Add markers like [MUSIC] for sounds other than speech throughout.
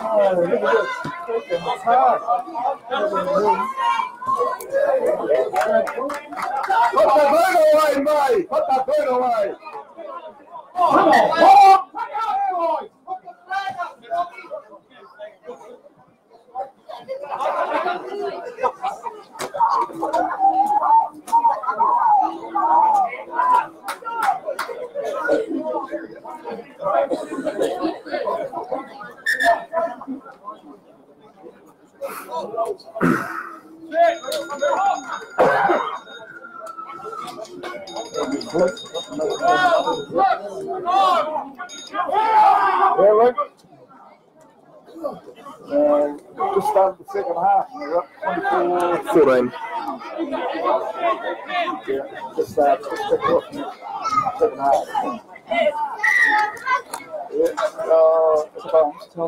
Oh, look at this. Put the away, mate. Put the away. Come on, come on. Put the bird away. Put the flag up, Robbie. Yeah, look. Um, just started the second half. We're up 24 14. Yeah, just started. Just picked up second half. Yeah, uh, it's about, just tell them they can go on to the final. They can, yeah.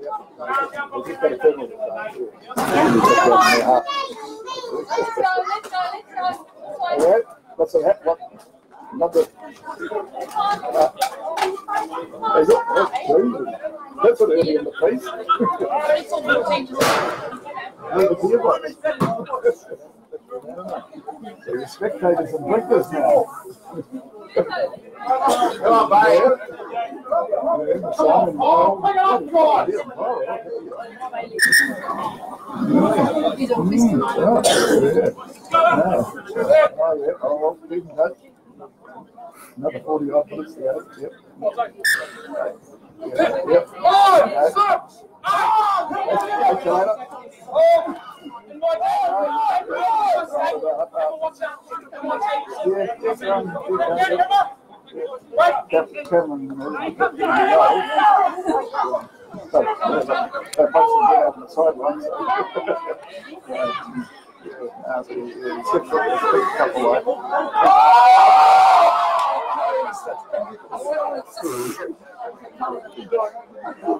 Yeah, we just got a thing with it. All right, what's the heck? What number? Uh, is it? That's crazy. That's what early in the place. [LAUGHS] Number two. The spectators and breakfast now. Come on, bye. Simon, oh, my God. Another 40 odd minutes there. Yep. Yep. Um, Captain Cameron, you know, but, uh,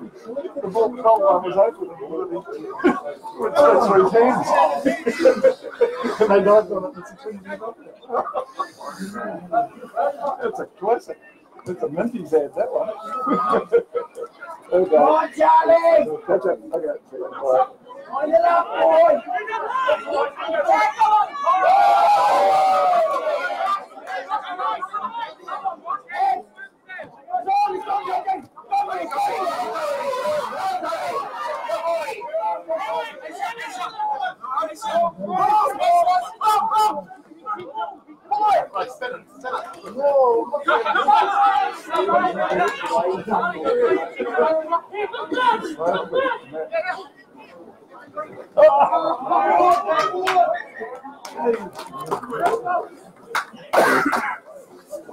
they both get out on the sideline, so. Yeah, uh, so he- he slipped up his big couple of- The ball cold one was open. It's got three hands. And they dived on it. It's a twin It's a classic. It's a Minties ad, that one. Okay. Come on, Charlie! Catch up. Okay. All right.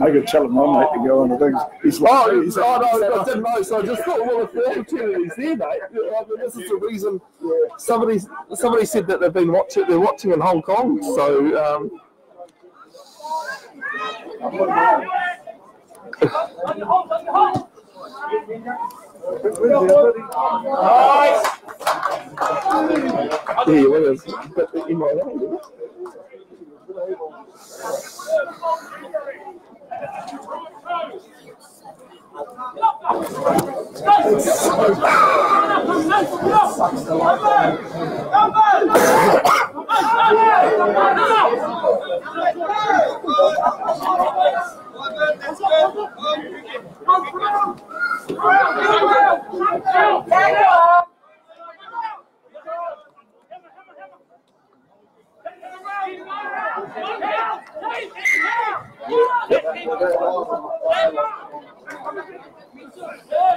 I could tell him my mate to go on the things. He's like, Oh, he's oh no, I didn't know. So I just thought, well, if the opportunity's there, mate, I mean, this is the reason. Somebody, somebody said that they've been watching. They're watching in Hong Kong. So um, Yeah, well, it's, but in my line,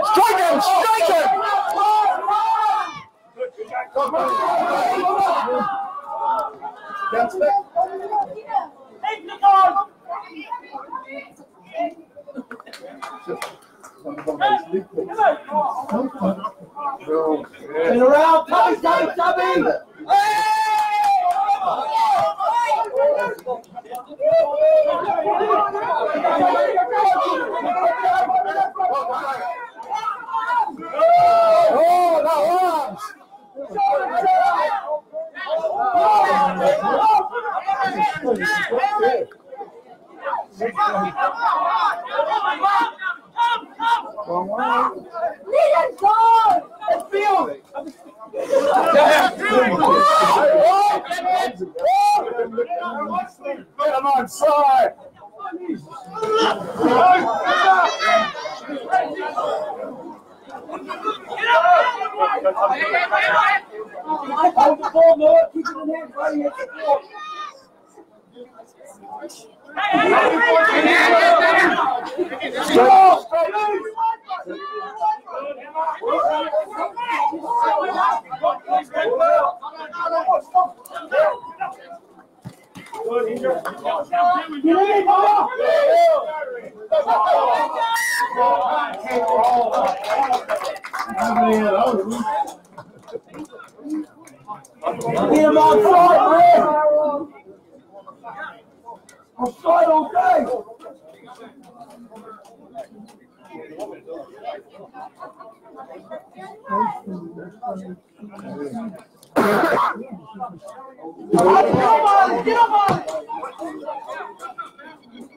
Strike him! Strike him! And around, Tubby, Tubby, Tubby! Oh, that was! Get him on side! Hold the ball, Noah, keep it in hand, right here. Get in, Noah! Get him on side, man! On side? Get him on it, get him on it! Hurry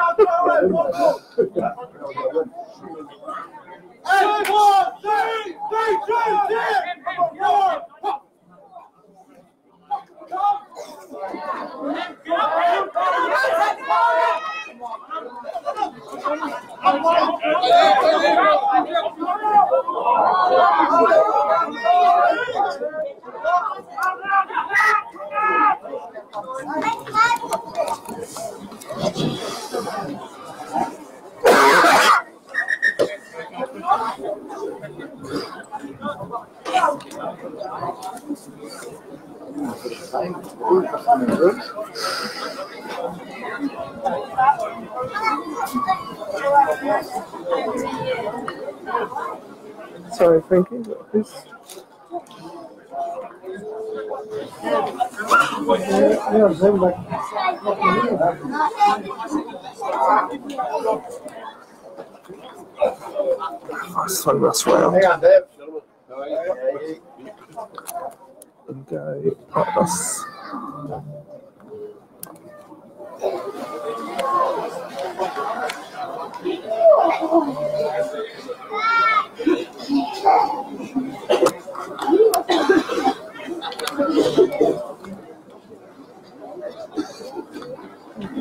up, so that's well Hang on, Dave. and go. Right,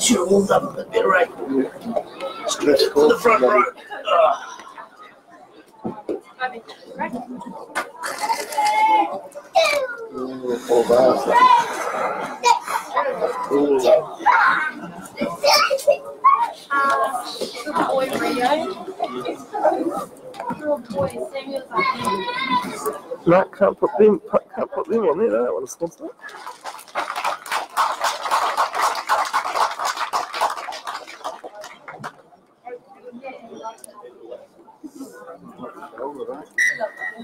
Should have warmed up a bit, right? To the front row. Abby. Right? Four bars. Good boy, Rio. Good boy, Samuel's like, Matt can't put them can't put them on there. That one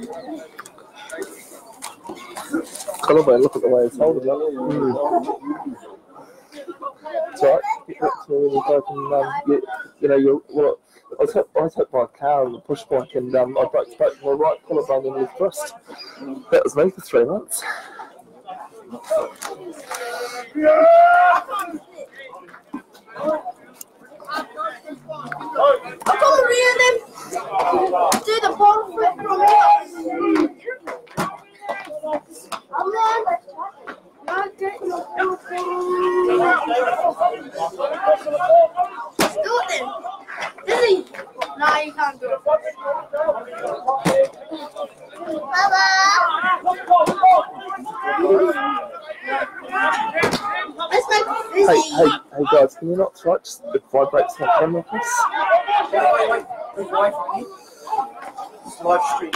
sponsor. Collarbone, look at the way it's holding. Mm. It's all right. Get back to me when you and um, you, you know you well, I was hit, I was hit by a car on the push bike and um, I broke, broke my right collarbone and left wrist. That was me for three months. Got to rear them. Do the ball flip from here. I'm on. No, get your Let's do it then. Dizzy. No, you can't do it. Let's make it Hey, Dizzy. hey, hey guys, can you not try it? Just vibrates my camera, please. It's live streaming.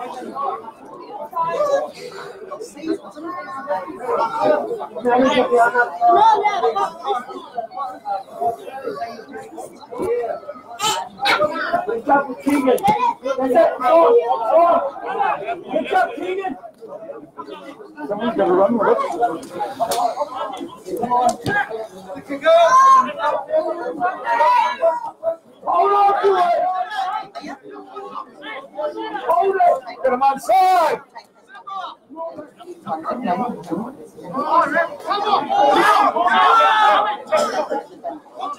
Good job, Keegan. Keegan. Someone's got to run with it. Hold on to it. Hold it. Get him on side.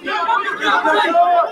You're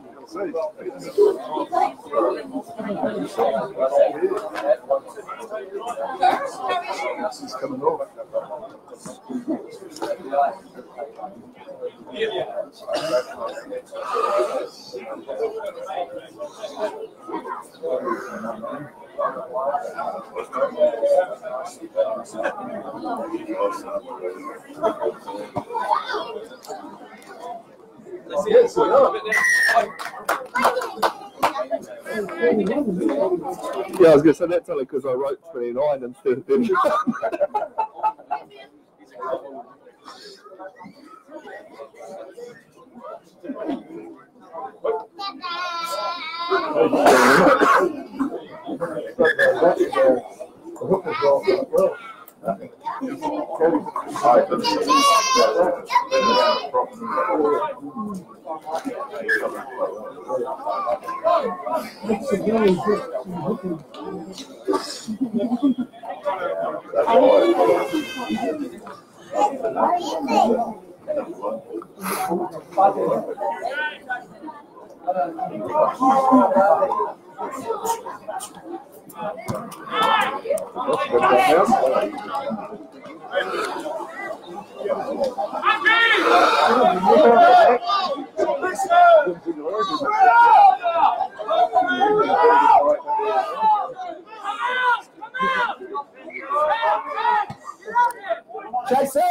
He's coming over posts. Yeah, I was gonna say that's only because I wrote 29 instead of 30. Chase I'm it!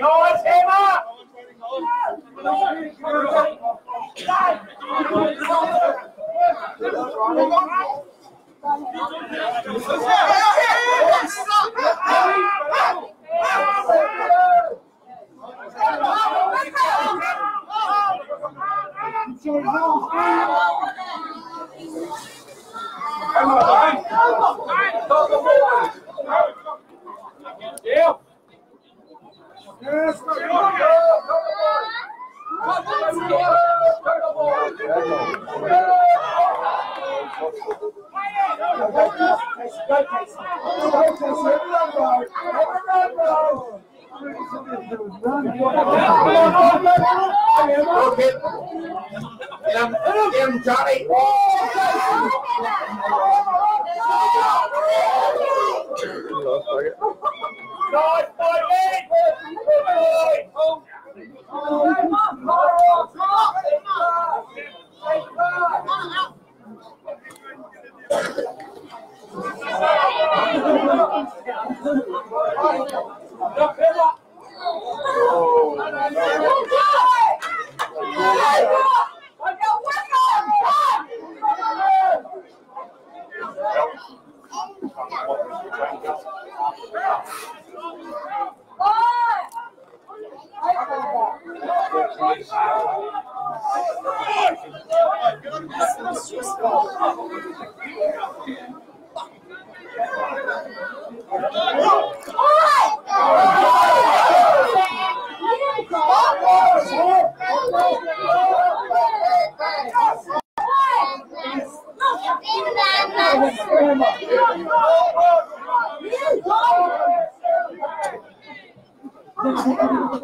No, it's him up! Yeah. Nice, boy,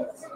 Deus.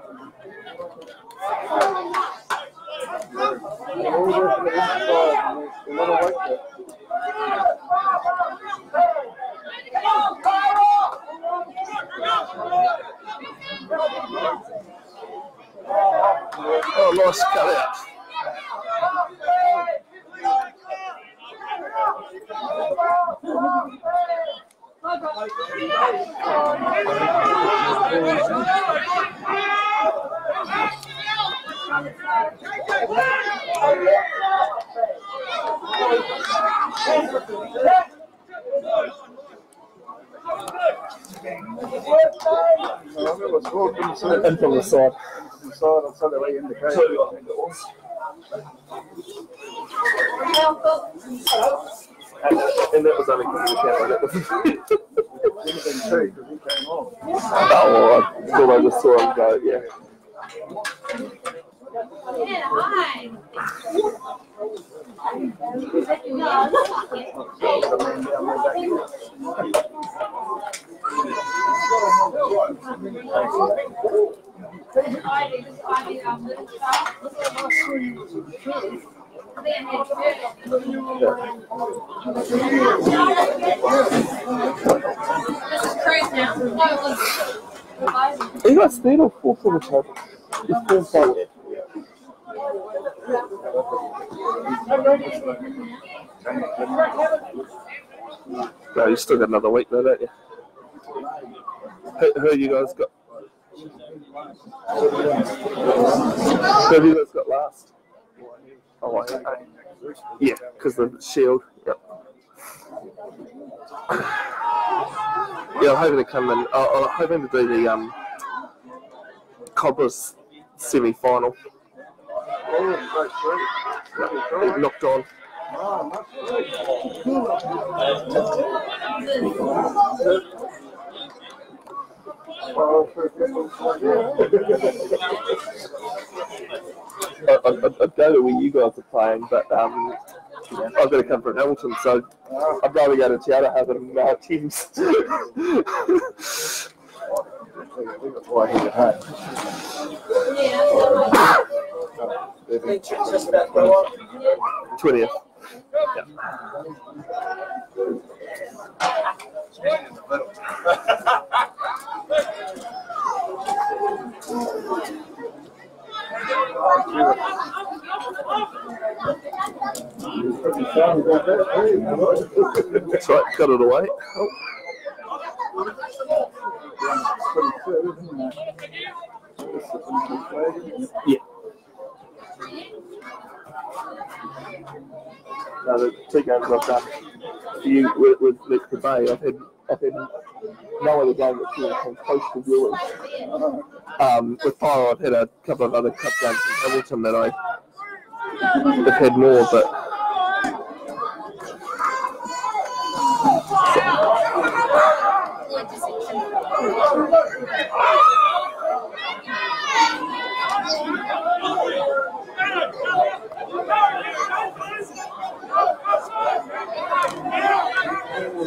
And from the side. And that was only because the camera. Oh, I thought I just saw him go, yeah. You got stayed or four for the? It's four five. No, you still got another week though, don't you? Who, who you guys got? Who have you guys got last? Oh, I, I, yeah, because the shield. Yep. Yeah, I'm hoping to come in. Uh, I'm hoping to do the um, Cobblers semi final. Knocked on. I, I, I'd go to where you guys are playing, but um, I've got to come from Hamilton, so I'd rather go to Teata Hazard and uh, Tim's. Go up. 20th. That's right, got it away. Oh. Yeah. No, the two games I've done you with, with Bay, I've had, I've had no other game that's really come close to viewers. Um, with Fire, I've had a couple of other cup games in Hamilton that I have had more, but All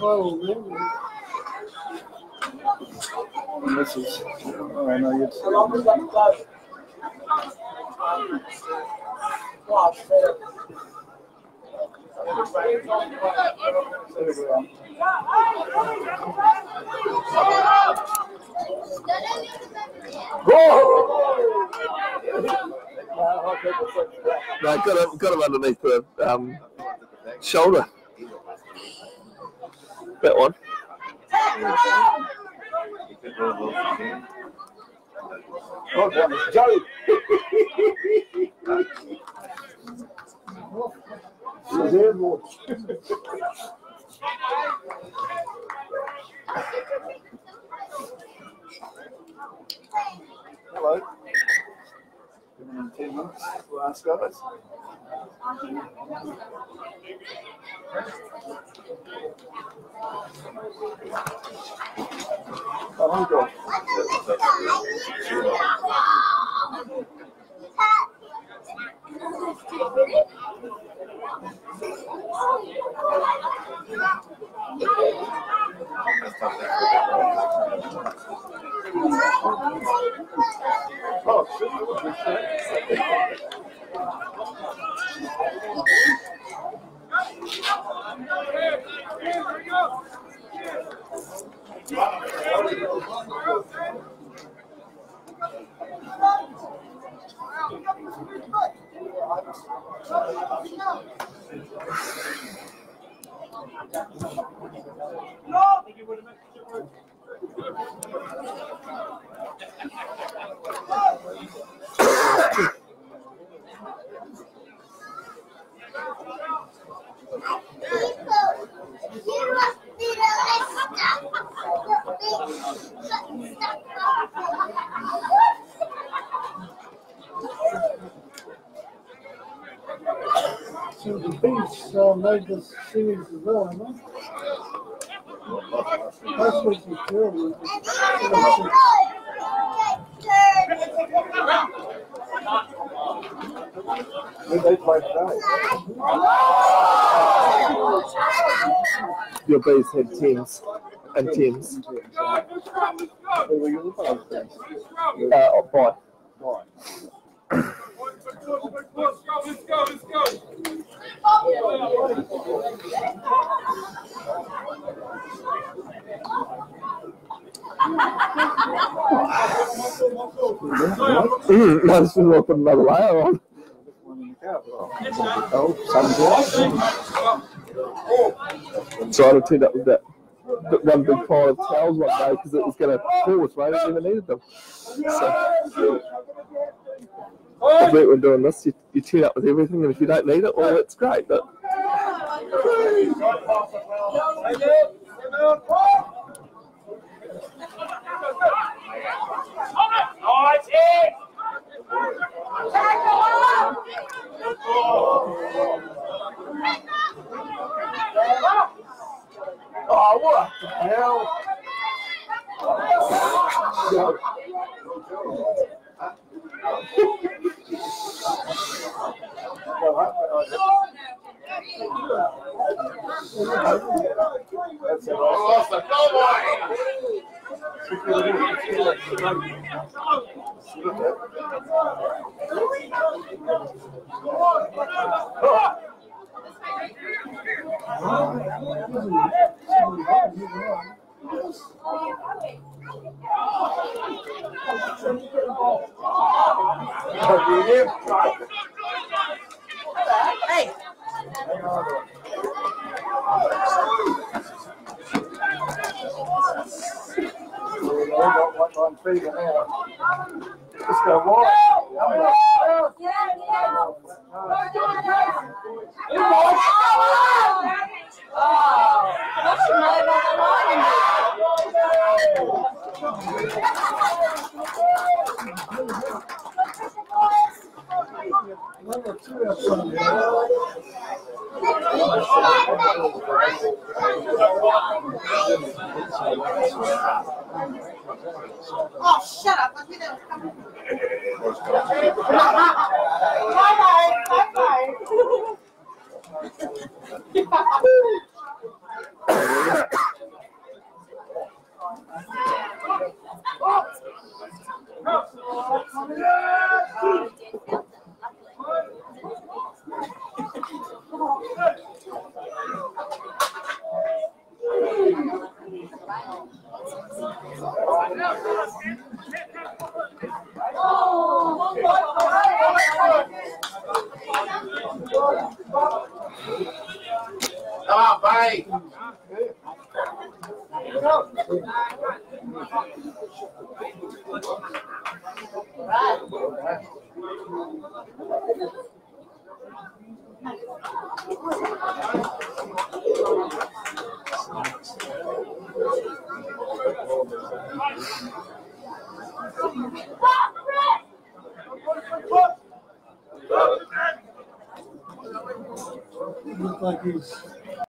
Oh, I. No, got him, got him underneath the um, shoulder. That one. Oh, that was Joe. So there it was. Hello. Given them ten minutes, last guys. 環境。So the beach uh, made this series as well, haven't? That's what you feel. with it. Who they play today? Your base had teams and teams. Who were you with those things? Uh, oh, boy. Right. I just want to put another layer on. One in the car. Oh, So I had to turn up with that, one big pile of towels one day because it was going to pour, so I even needed them. So if we were doing this, you, you turn up with everything, and if you don't need it, well, it's great. But Oh, what the hell? That's Hey, Let's go, what?